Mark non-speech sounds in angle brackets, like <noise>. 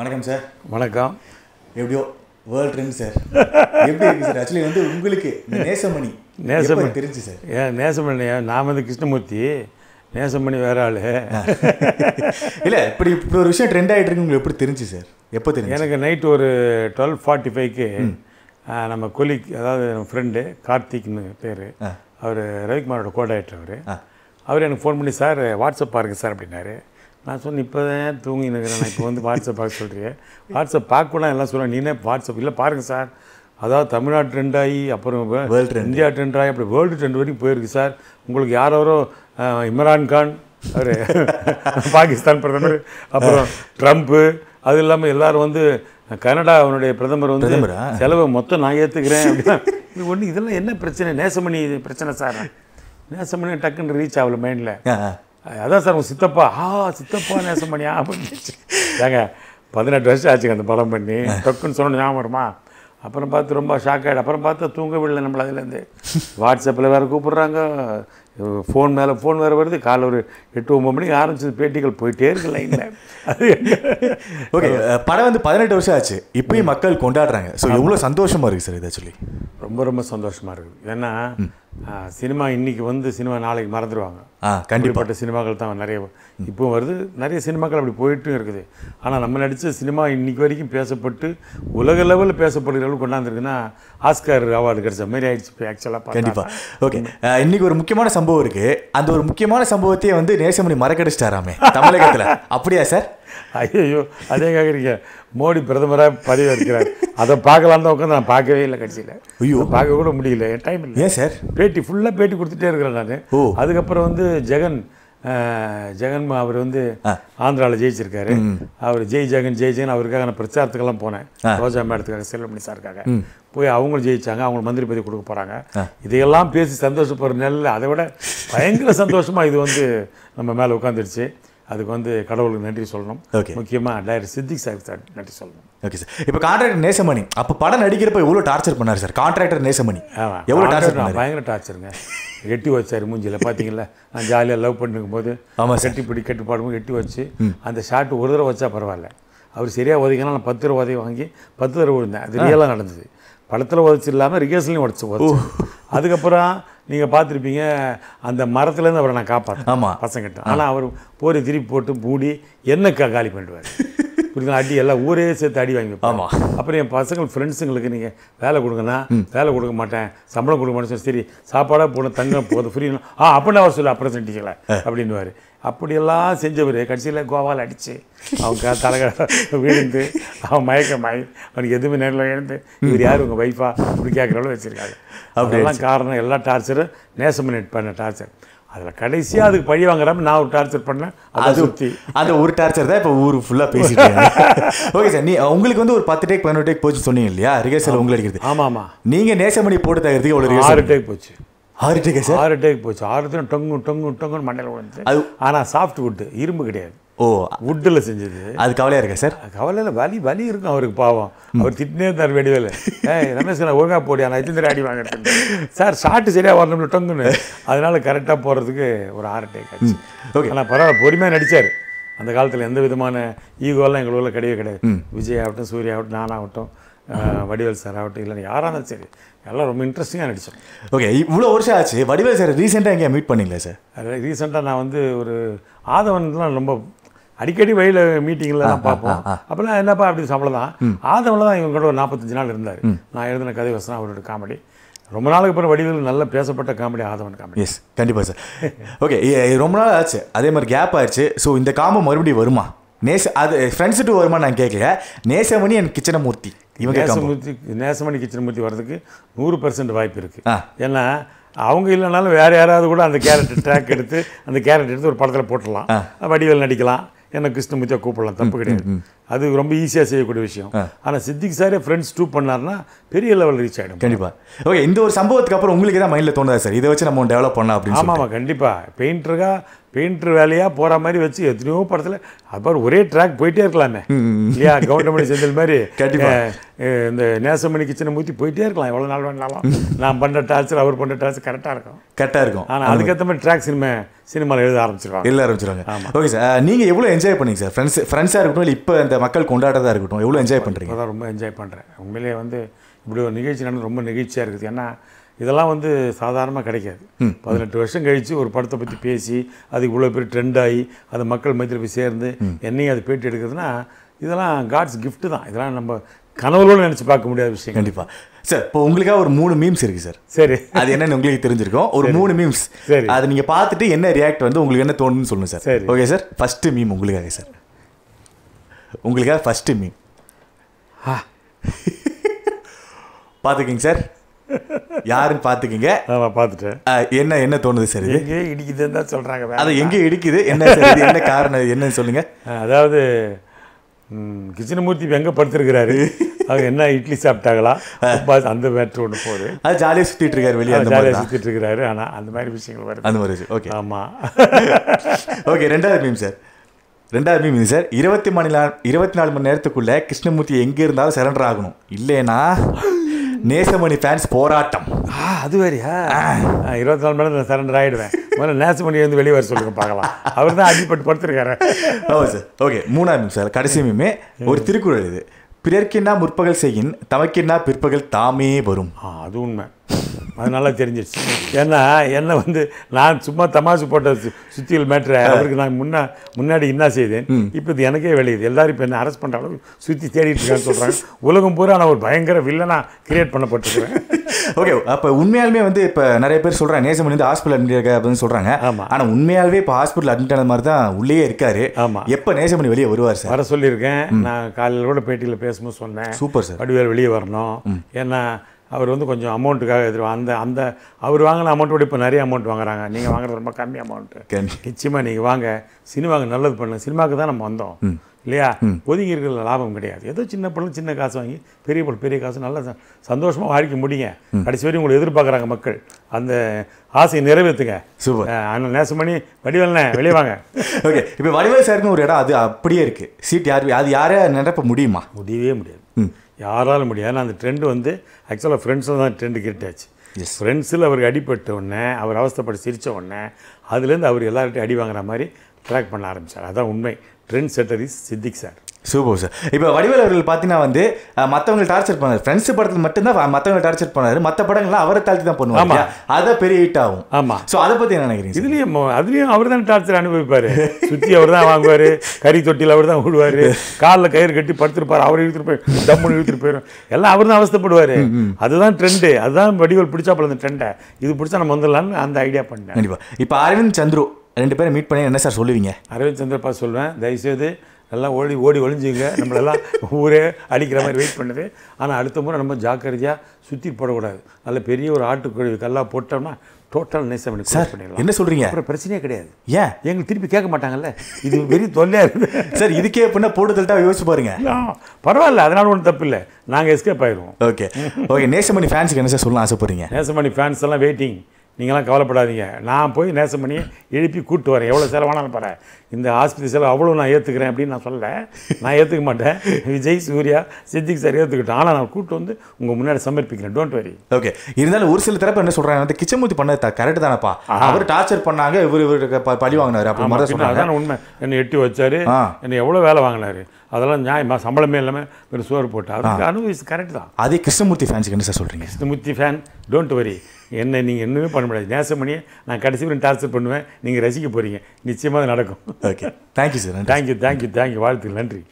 வணக்கம் சார் வணக்கம். எப்படியோ வேர்ல்ட் ட்ரெண்ட் சார் எப்படி இருக்கு சார் ஆக்சுவலி வந்து உங்களுக்கு நேசமணி நேசமணி. தெரிஞ்சு சார் ஏன் நேசமணி நான் வந்து கிருஷ்ணமூர்த்தி. நேசமணி வேற ஆள். இல்ல இப்படி இப்படி ஒரு விஷயம் ட்ரெண்ட் ஆயிட்டு இருக்கு உங்களுக்கு எப்படி தெரிஞ்சு சார் எப்போ தெரிஞ்சு? எனக்கு நைட் ஒரு டுவெல் ஃபார்ட்டி ஃபைவ்க்கு நம்ம கொலிக் அதாவது நம்ம ஃப்ரெண்டு கார்த்திக்னு பேர். அவர் ரவிக்குமாரோட கோடாயிட்டர் அவர். ஆ. அவர் எனக்கு ஃபோன் பண்ணி சார் வாட்ஸ்அப் பாருங்க சார் அப்படின்னாரு. நான் சொன்னேன் இப்போ தான் தூங்கி நிற்கிறேன் நான் இப்போ வந்து வாட்ஸ்அப் பார்க்க சொல்கிறேன் வாட்ஸ்அப் பார்க்கக்கூடாது எல்லாம் சொல்லுவேன் நீனே வாட்ஸ்அப் இல்லை பாருங்கள் சார் அதாவது தமிழ்நாடு ட்ரெண்ட் ஆகி அப்புறம் வே- World trend. இந்தியா ட்ரெண்ட் ஆகி அப்படி வேர்ல்டு ட்ரெண்ட் வரைக்கும் போயிருக்கு சார் உங்களுக்கு யாரோ இம்ரான் கான் அவர் <laughs> பாகிஸ்தான் பிரதமர் அப்புறம் ட்ரம்ப்பு அது இல்லாமல் எல்லாரும் வந்து கனடா அவனுடைய பிரதமர் வந்து? செலவை மொத்தம் நான் ஏற்றுக்கிறேன் <laughs> அப்படின்னா இது ஒன்று இதெல்லாம் என்ன பிரச்சனை? நேசமணி பிரச்சனை சார் நேசமணி டக்குன்னு ரீச் ஆகல மைண்டில். அதான் சார் உங்கள் சித்தப்பா. ஆ சித்தப்பா நேசமணியா அப்படின்னு ஏங்க பதினெட்டு வருஷம் ஆச்சுங்க அந்த படம் பண்ணி. டக்குன்னு சொன்ன ஞாபகம் வருமா? அப்புறம் பார்த்து ரொம்ப ஷாக் ஆகிடு அப்புறம் பார்த்தா தூங்கவில்லை நம்மள அதுலேருந்து. வாட்ஸ்அப்பில் வேறு கூப்பிட்றாங்க. ஃபோன் மேலே ஃபோன் வேறு வருது. காலைல ஒரு எட்டு ஒம்பது மணிக்கு ஆரம்பிச்சது பேட்டிகள் போயிட்டே இருக்கு லைனில் ஓகே படம் வந்து பதினெட்டு வருஷம் ஆச்சு. இப்பயும் மக்கள் கொண்டாடுறாங்க. ஸோ எவ்வளோ சந்தோஷமா இருக்கு சார் இது ஆக்சுவலி ரொம்ப ரொம்ப சந்தோஷமாக இருக்குது ஏன்னா சினிமா இன்னைக்கு வந்து சினிமா நாளைக்கு மறந்துடுவாங்க. ஆ கண்டிப்பா. அப்படிப்பட்ட சினிமாக்கள் தான் நிறைய இப்போ வருது நிறைய சினிமாக்கள் அப்படி போயிட்டும் இருக்குது. ஆனால் நம்ம நடித்த சினிமா இன்னைக்கு வரைக்கும் பேசப்பட்டு உலக லெவலில் பேசப்படுகிற அளவுக்கு கொண்டாந்துருக்குன்னா ஆஸ்கார் அவார்டு கிடைச்ச மாதிரி ஆயிடுச்சு இப்போ ஆக்சுவலாக கண்டிப்பா. ஓகே இன்னைக்கு ஒரு முக்கியமான சம்பவம் இருக்கு. அந்த ஒரு முக்கியமான சம்பவத்தையே வந்து நேசமணி மறக்கடிச்சிட்டாராமே தமிழகத்துல. அப்படியா சார்? ஐயோ அதே கேட்குறீங்க மோடி பிரதமராக பதவி இருக்கிறார் அதை பார்க்கலான்னு தான் உட்காந்து நான் பார்க்கவே இல்லை கட்சியில். ஐயோ. பார்க்க கூட முடியல. டைம் இல்லை. ஏன் சார்? பேட்டி ஃபுல்லாக பேட்டி கொடுத்துட்டே இருக்கிறேன் நான். அதுக்கப்புறம் வந்து ஜெகன் ஜெகன் அவர் வந்து ஆந்திராவில் ஜெயிச்சிருக்காரு. அவர் ஜெய் ஜெகன் ஜெய் ஜெகன் அவருக்காக நான் பிரச்சாரத்துக்கெல்லாம் போனேன். ரோஜா மேடத்துக்காக செல்வமணி சாருக்காக. போய் அவங்களும் ஜெயிச்சாங்க. அவங்க மந்திரி பதவி கொடுக்க போகிறாங்க இதையெல்லாம் பேசி சந்தோஷப்படுற நெல்ல அதை விட பயங்கர சந்தோஷமாக இது வந்து நம்ம மேலே உட்காந்துருச்சு அதுக்கு வந்து கடவுளுக்கு நன்றி சொல்லணும். Okay. முக்கியமாக டைரக்டர் சித்திக் சார் சார் நன்றி சொல்லணும். ஓகே சார் இப்போ கான்ட்ராக்டர் நேசமணி அப்போ படம் நடிக்கிறப்ப எவ்வளோ டார்ச்சர் பண்ணார் சார் கான்ட்ராக்டர் நேசமணி. ஆமாம் எவ்வளோ டார்ச்சர் பண்ணார்? பயங்கர டார்ச்சருங்க எட்டி வச்சார் மூஞ்சில பார்த்தீங்களா நான் ஜாலியாக லவ் பண்ணிருக்கும் போது ஆமா சார். கட்டி பிடி கட்டி பாடும்போது எட்டி வச்சு அந்த ஷாட் ஒரு தடவை வச்சா பரவாயில்ல. அவர் சரியாக உதவிங்கன்னா நான் பத்து ரூபா உதவி வாங்கி பத்து தடவை விழுந்தேன் அது ரியலாக நடந்தது. படத்தில் உதச்சு இல்லாமல் ரிகர்சலையும் உடச்சு அதுக்கப்புறம் நீங்கள் பார்த்துருப்பீங்க அந்த மரத்துலேருந்து அவரை நான் காப்பாற்றேன் ஆமா. பசங்கிட்ட ஆனால் அவர் போரை திருப்பி போட்டு மூடி என்ன கா காலி பண்ணிடுவார் <laughs> புரியுதுங்களா அடி எல்லாம் ஊரே சேர்த்து அடி வாங்கி வைப்பாரு. ஆமா. அப்புறம் என் பசங்க ஃப்ரெண்ட்ஸுங்களுக்கு நீங்கள் வேலை கொடுங்கன்னா வேலை கொடுக்க மாட்டேன் சம்பளம் கொடுக்க மாட்டேன் சரி சாப்பாடாக போகணும் தங்கம் போதும் ஃப்ரீ ஆ அப்படின்னு அவர் சொல்லு அப்புறம் செஞ்சுக்கல அப்படின்னுவார். அப்படியெல்லாம் செஞ்சவர் கடைசியில் கோவால் அடித்து அவன் க- தலக விழுந்து அவன் மயக்க மய அவனுக்கு எதுவுமே நேரில் எழுந்து இவர் யார் உங்கள் ஒய்ஃபா அப்படி கேட்குற அளவு வச்சுருக்காங்க அதெல்லாம் காரணம் எல்லா டார்ச்சரும் நேசமனேட் பண்ண டார்ச்சர் அதில் கடைசியாக அதுக்கு பழி வாங்குறாம நான் ஒரு டார்ச்சர் பண்ணேன். அதை சுற்றி அந்த ஒரு டார்ச்சர் தான் இப்போ ஊர் ஃபுல்லாக பேசிட்டு ஓகே சார் <laughs> நீ உங்களுக்கு வந்து ஒரு பத்து டேக் பதினொரு டேக் போச்சு சொன்னீங்க இல்லையா? ரிகர்சல் உங்களை அடிக்கிறது ஆமாம் ஆமாம் நீங்க நேசமணி போட்டு எவ்வளோ ரிகர்சல் ஆறு டேக் போச்சு. ஆறு டேக்கா சார் ஆறு டேக் போச்சு. ஆறு டொங்கு டொங்கு டொங்குன்னு மண்டையில் விழுந்துச்சு அது- ஆனால் சாஃப்ட் வுட்டு இரும்பு கிடையாது. ஓ வுட்டில் செஞ்சது. அது கவலையா இருக்கா சார் கவலையில் வலி வலி இருக்கும் அவருக்கு பாவம். அவர் திட்டினே இருந்தார் வெடிவேல ஏய் ரமேஷ் நான் ஒழுங்கா போடியா? நான் எத்தனை அடி வாங்குறேன் சார் ஷாட்டு சரியாக வரணும்னு டொங்குன்னு. அதனால கரெக்டாக போகிறதுக்கு ஒரு ஆறு டேக் ஆச்சு. Okay. ஆனால் பரவாயில்ல பொறுமையாக நடிச்சார். அந்த காலத்தில் எந்த விதமான ஈகோலாம் எங்களுக்குள்ள கிடையவே கிடையாது. விஜய் ஆகட்டும் சூர்யா ஆகட்டும் நானாகட்டும் வடிவேல் சார் ஆகட்டும் இல்லை யாராக இருந்தாலும் சரி எல்லாம் ரொம்ப இன்ட்ரெஸ்டிங்காக நடித்தோம் ஓகே இவ்வளோ வருஷம் ஆச்சு. வடிவேல் சார் ரீசெண்டாக எங்கேயா மீட் பண்ணீங்களா சார் ரீசெண்டாக நான் வந்து ஒரு ஆதவன்லாம் ரொம்ப அடிக்கடி வழியில் மீட்டிங்லாம் பார்ப்போம். அப்போல்லாம் என்னப்பா அப்படி சம்பளம் தான் ஆதவனில் தான் இவங்க கூட ஒரு நாற்பத்தஞ்சு நாள் இருந்தார். நான் எழுதின கதை வசனம் அவரோட காமெடி ரொம்ப நாளுக்கு அப்புறம் வடிவில் நல்ல பேசப்பட்ட காமெடி ஆதவன் காமெடி எஸ் கண்டிப்பாக சார் ஓகே ரொம்ப நாள் ஆச்சு. அதே மாதிரி கேப் ஆயிடுச்சு ஸோ இந்த காம்போ மறுபடியும் வருமா? நேச அது ஃப்ரெண்ட்ஸ் டூ வருமா நான் கேட்கல நேசமணி அண்ட் கிச்சனமூர்த்தி. இவங்க நேசமூர்த்தி நேசமணி கிச்சனமூர்த்தி வர்றதுக்கு நூறு பர்சன்ட் வாய்ப்பு இருக்குது. ஏன்னா அவங்க இல்லைனாலும் வேறு யாராவது கூட அந்த கேரக்டர் ட்ராக் எடுத்து அந்த கேரக்டர் எடுத்து ஒரு படத்தில் போட்டுடலாம். வடிவேல் நடிக்கலாம். என்ன கிருஷ்ணமூர்த்தியாக கூப்பிடலாம்? தப்பு கிடையாது. அது ரொம்ப ஈஸியாக செய்யக்கூடிய விஷயம். ஆனால் சித்திக் சாரே ஃப்ரெண்ட்ஸ் டூ பண்ணார்னா பெரிய லெவல் ரீச் ஆகிடும் கண்டிப்பாக ஓகே இந்த ஒரு சம்பவத்துக்கு அப்புறம் உங்களுக்கு தான் மைண்டில் தோணுதா சார்? இதை வச்சு நம்ம டெவலப் பண்ணலாம் அப்படின்னு ஆமாம் ஆமாம் கண்டிப்பாக பெயிண்டருக்கா பெயிண்டர் வேலையாக போகிற மாதிரி வச்சு எத்தனையோ படத்தில் அப்புறம் ஒரே ட்ராக் போயிட்டே இருக்கலாமே. இல்லையா? கவுண்டமணி செந்தில் மாதிரி இந்த நேசமணி கிச்சனை ஊற்றி போயிட்டே இருக்கலாம். எவ்வளோ நாள் வேணாலும். நான் பண்ணுற டார்ச்சர் அவர் பண்ணுற டார்ச்சர் கரெக்டாக இருக்கும். கரெக்டாக இருக்கும். ஆனால் அதுக்கேற்ற மாதிரி ட்ராக் சினிமா சினிமாவில் எழுத ஆரம்பிச்சிருவாங்க. எழுத ஆரம்பிச்சிருவாங்க. ஓகே சார் நீங்கள் எவ்வளோ என்ஜாய் பண்ணீங்க சார் ஃப்ரெண்ட்ஸ் ஃப்ரெண்ட்ஸாக இருக்கட்டும் இல்லை இப்போ இந்த மக்கள் கொண்டாடுறதா இருக்கட்டும் எவ்வளோ என்ஜாய் பண்ணுறீங்க இப்போ தான் ரொம்ப என்ஜாய் பண்ணுறேன் உண்மையிலேயே வந்து இப்படி ஒரு நிகழ்ச்சி நடந்து ரொம்ப நெகிழ்ச்சியாக இருக்குது. ஏன்னா இதெல்லாம் வந்து சாதாரணமாக கிடைக்காது. பதினெட்டு வருஷம் கழித்து ஒரு படத்தை பற்றி பேசி அது இவ்வளோ பேர் ட்ரெண்ட் ஆகி அது மக்கள் மத்தியில் போய் சேர்ந்து என்னையும் அது பேட்டி எடுக்கிறதுனா இதெல்லாம் காட்ஸ் gift தான். இதெல்லாம் நம்ம கனவுகளோடு நினச்சி பார்க்க முடியாத விஷயம் கண்டிப்பா. சார் இப்போ உங்களுக்காக ஒரு மூணு மீம்ஸ் இருக்கு சார். சரி. அது என்னன்னு உங்களுக்கு தெரிஞ்சிருக்கும். ஒரு மூணு மீம்ஸ் சரி. அதை நீங்க பார்த்துட்டு என்ன ரியாக்ட் வந்து உங்களுக்கு என்ன தோணுன்னு சொல்லுங்க சார். சரி. ஓகே சார் ஃபர்ஸ்ட் மீம் உங்களுக்காக சார் உங்களுக்காக ஃபர்ஸ்ட் மீம் ஆ. பார்த்துக்கிங்க சார். யாருன்னு பார்த்துக்கிங்க. நான் பார்த்துட்டேன். என்ன என்ன தோணுது சார் இது? எங்கே இடிக்குதுன்னு தான் சொல்கிறாங்க அது எங்க இடிக்குது. என்ன என்ன காரணம்? என்னன்னு சொல்லுங்க. அதாவது கிருஷ்ணமூர்த்தி எங்கே படுத்திருக்கிறாரு? அவங்க என்ன இட்லி சாப்பிட்டாங்களா? அந்த மேட்ரு ஒன்று போகுது. அது ஜாலியாக சுத்திட்டு இருக்காரு வெளியே அந்த மாதிரி ஜாலியாக சுற்றிட்டு இருக்கிறாரு ஆனால் அந்த மாதிரி விஷயங்கள் வருது. அந்த மாதிரி ஓகே ஆமாம் ஓகே ரெண்டாவது மீம் சார். ரெண்டாவது இது சார் இருபத்தி மணி நேரம் இருபத்தி நாலு மணி நேரத்துக்குள்ள கிருஷ்ணமூர்த்தி எங்கே இருந்தாலும் சரண்டர் ஆகணும். இல்லைனா நேசமணி ஃபேன்ஸ் போராட்டம். ஆ அது வேறியா? இருபத்தி நாலு மணி நேரம் சரண்டர் ஆகிடுவேன் முதல்ல நேசமணி வந்து வெளியே வர சொல்லுங்க பார்க்கலாம். அவர் தான் அடிப்பட்டு படுத்திருக்காரு. ஆமாம் சார். ஓகே மூணாவது மீம் சார் கடைசி மீமே ஒரு திருக்குறள் இது. பிறர்க்கின்னா முற்பகல் செய்யின் தமக்கின்னா பிற்பகல் தாமே வரும். ஆ அது உண்மை. அது நல்லா தெரிஞ்சிருச்சு. ஏன்னா என்ன வந்து நான் சும்மா தமாசு போட்ட சு- சுத்தியல் மேட்ரு அவருக்கு நான் முன்னா முன்னாடி என்ன செய்தேன். இப்போ இது எனக்கே வெளியுது. எல்லாரும் இப்போ என்ன அரெஸ்ட் பண்ணுற அளவுக்கு சுற்றி தேடிட்டு இருக்கான்னு சொல்கிறாங்க <laughs> உலகம் பூரா நான் ஒரு பயங்கர வில்லனாக கிரியேட் பண்ணப்பட்டிருக்கிறேன். <laughs> ஓகே அப்போ உண்மையாலுமே வந்து இப்போ நிறைய பேர் சொல்கிறாங்க நேசமணி வந்து ஹாஸ்பிட்டல் அட்மிட் இருக்க அப்படின்னு சொல்கிறாங்க ஆமா. ஆனால் உண்மையாலுமே இப்போ ஹாஸ்பிட்டல் அட்மிட் ஆன மாதிரி தான் உள்ளேயே இருக்காரு. ஆமா. எப்போ நேசமணி வெளியே வருவார் சார்? வர சொல்லியிருக்கேன். நான் காலையில் கூட பேட்டியில் பேசும்போது சொன்னேன். Super sir. வடிவேல் வெளியே வரணும். ஏன்னா அவர் வந்து கொஞ்சம் அமௌண்ட்டுக்காக எதிர்வா அந்த அந்த அவர் வாங்கின அமௌண்ட்டோட இப்போ நிறைய அமௌண்ட் வாங்குறாங்க. நீங்கள் வாங்குறது ரொம்ப கம்மி அமௌண்ட்டு நிச்சயமாக நீங்கள் வாங்க. சினிமாவுக்கு நல்லது பண்ணுங்க சினிமாவுக்கு தான் நம்ம வந்தோம். இல்லையா? ஒதுங்கி இருக்கிற லாபம் கிடையாது. ஏதோ சின்ன படம் சின்ன காசு வாங்கி பெரிய படம் பெரிய காசு நல்லா ச- சந்தோஷமா வாழ்க்கை முடிங்க கடைசி வரையும் உங்களை எதிர்பார்க்குறாங்க மக்கள். அந்த ஆசையை நிறைவேற்றுங்க சூப்பர். ஆனால் நேசமணி வடிவல்னே வெளியே வாங்க. <laughs> ஓகே இப்போ வடிவேல் சாருக்குன்னு ஒரு இடம் அது அப்படியே இருக்கு. சீட் யார் அது யாரே நிரப்ப முடியுமா? முடியவே முடியாது. யாராலும் முடியாது. ஏன்னா அந்த ட்ரெண்ட் வந்து ஆக்சுவலாக ஃப்ரெண்ட்ஸில் தான் ட்ரெண்டு கிட்டாச்சு. ஃப்ரெண்ட்ஸில் அவருக்கு அடிபட்ட உடனே அவர் அவஸ்தைப்பட்டு சிரித்த உடனே அதுலேருந்து அவர் எல்லார்ட்டையும் அடி வாங்குற மாதிரி ட்ராக் பண்ண ஆரம்பிச்சார். அதான் உண்மை. Trend setter is Siddique sir super sir இப்போ வடிவேல் அவர்கள் பார்த்தீங்கன்னா வந்து மத்தவங்களை டார்ச்சர் பண்ணார். ஃப்ரெண்ட்ஸ் படத்தில் மட்டும்தான் மற்றவங்களை டார்ச்சர் பண்ணாரு. மற்ற படங்கள்லாம் அவரை தாழ்த்தி தான் பண்ணுவாங்க ஆமா. அதை பெரிய ஹிட் ஆகும். ஆமாம் ஸோ அதை பற்றி என்ன நினைக்கிறீங்க இதுலேயும் அதுலேயும் அவர் தான் டார்ச்சர் அனுபவிப்பார். சுற்றி அவர் தான் வாங்குவார். கறி தொட்டியில் அவர் தான் விடுவார் காலில் கயிறு கட்டி படுத்திருப்பார். அவர் இழுத்துட்டு போய் டம்முன்னு இழுத்துட்டு போயிடும் எல்லாம் அவர் தான் அவஸ்தைப்படுவார். அதுதான் ட்ரெண்டு அதுதான் வடிவல் பிடிச்சாப்புல அந்த ட்ரெண்டை இது பிடிச்சா நம்ம வந்துடலான்னு அந்த ஐடியா பண்ணேன். கண்டிப்பா. இப்போ அரவிந்த் சந்துரு ரெண்டு பேரும் மீட் பண்ணி என்ன சார் சொல்லுவீங்க? அரவிந்த் சந்திரப்பா சொல்வேன் தயவுசெய்து எல்லாம் ஓடி ஓடி ஒளிஞ்சுங்க. நம்மளெல்லாம் ஊரே அடிக்கிற மாதிரி வெயிட் பண்ணுது. ஆனால் அடுத்த முறை நம்ம ஜாக்கிரதையாக சுற்றி போடக்கூடாது. நல்ல பெரிய ஒரு ஆட்டுக்கொழி கல்லா போட்டோம்னா டோட்டல் நேசம் பண்ணி close பண்ணிடலாம் என்ன சொல்றீங்க? அப்புறம் பிரச்சனையே கிடையாது. ஏன்? எங்களுக்கு திருப்பி கேட்க மாட்டாங்கல்ல. இது வெறி தொல்லையாக இருக்குது சார் இதுக்கே எப்படின்னா போட்டு தள்ளிட்டா யோசிச்சு பாருங்க. பரவாயில்ல அதனால ஒன்றும் தப்பு இல்லை நாங்கள் எஸ்கேப் ஆயிடுவோம். ஓகே ஓகே நேசமணி ஃபேன்ஸுக்கு என்ன சார் சொல்ல ஆசைப்படுறீங்க? நேசமணி ஃபேன்ஸ் எல்லாம் வெயிட்டிங் நீங்களாம் கவலைப்படாதீங்க. நான் போய் நேசமணியை எழுப்பி கூட்டு வரேன். எவ்வளோ செலவானாலும் பாரு. இந்த ஆஸ்பத்திரி செலவு அவ்வளோ நான் ஏற்றுக்கிறேன் அப்படின்னு நான் சொல்லலை. நான் ஏற்றுக்க மாட்டேன். விஜய் சூர்யா சித்திக் சார் ஏற்றுக்கிட்டேன் ஆனால் நான் கூட்டு வந்து உங்கள் முன்னாடி சமர்ப்பிக்கிறேன். டோன்ட் வரி ஓகே இருந்தாலும் ஒரு சில தரப்பு என்ன சொல்றாங்க? வந்து கிச்சமூர்த்தி பண்ணது கரெக்ட் தானப்பா. அவர் டார்ச்சர் பண்ணாங்க இவர் இவருக்கு பழி வாங்கினாரு அப்படி மாதிரி உண்மை. என்னை எட்டி வச்சாரு. என்னை எவ்வளோ வேலை வாங்கினாரு. அதெல்லாம் நியாயமா? சம்பளமே இல்லாமல் வெறும் சோறு போட்டு. அவருக்கு அனுபவிச்சு கரெக்ட் தான். அதே கிருஷ்ணமூர்த்தி ஃபேன்ஸுக்கு என்ன சார் சொல்றீங்க? கிருஷ்ணமூர்த்தி ஃபேன் டோன்ட் வரி என்னை நீங்கள் இன்னுமே பண்ண முடியாது. நேசமணியை நான் கடைசி வரையும் டார்ச்சர் பண்ணுவேன். நீங்கள் ரசிக்க போகிறீங்க நிச்சயமாக நடக்கும். Okay thank you sir thank you thank you thank you வாழ்த்துக்கள். நன்றி.